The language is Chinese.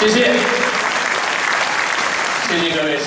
谢谢。谢谢各位。